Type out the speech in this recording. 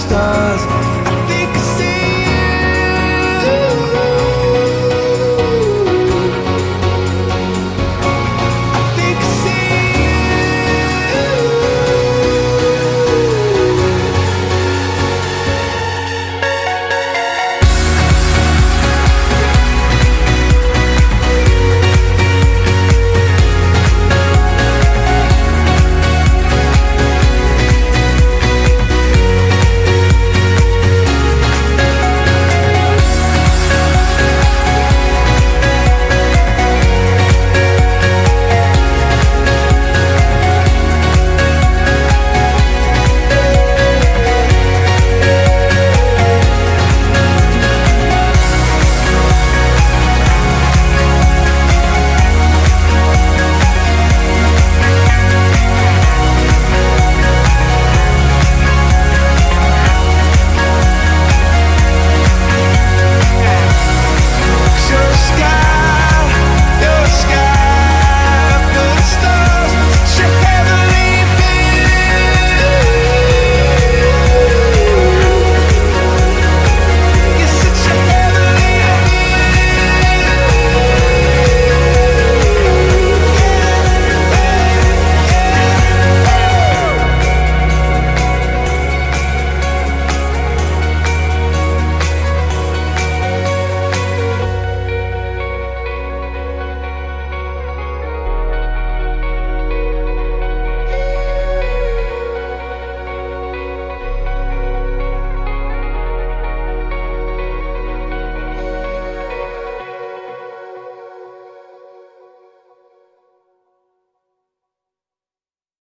stars.